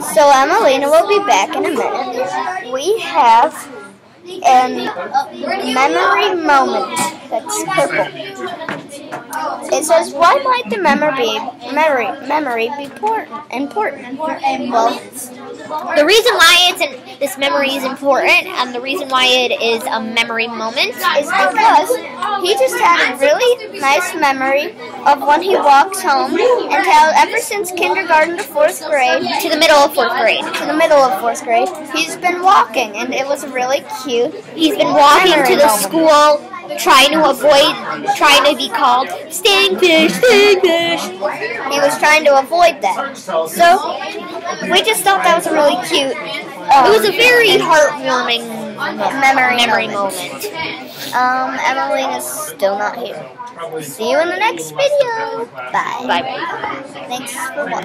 So Emelina will be back in a minute. We have a memory moment that's purple. It says, "Why might the memory memory memory be important?" Important. Well, the reason why it's an, this memory is important and the reason why it is a memory moment is because he just had a really nice memory of when he walks home and how ever since kindergarten to fourth grade to the middle of fourth grade to the middle of fourth grade he's been walking and it was really cute. He's been walking to the school trying to avoid trying to be called Stinkfish, Stinkfish. He was trying to avoid that. So we just thought that was really cute. Um, it was a very heartwarming memory, memory moment. moment. Um, Emily is still not here. See you in the next video. Bye. Bye bye. Thanks for watching.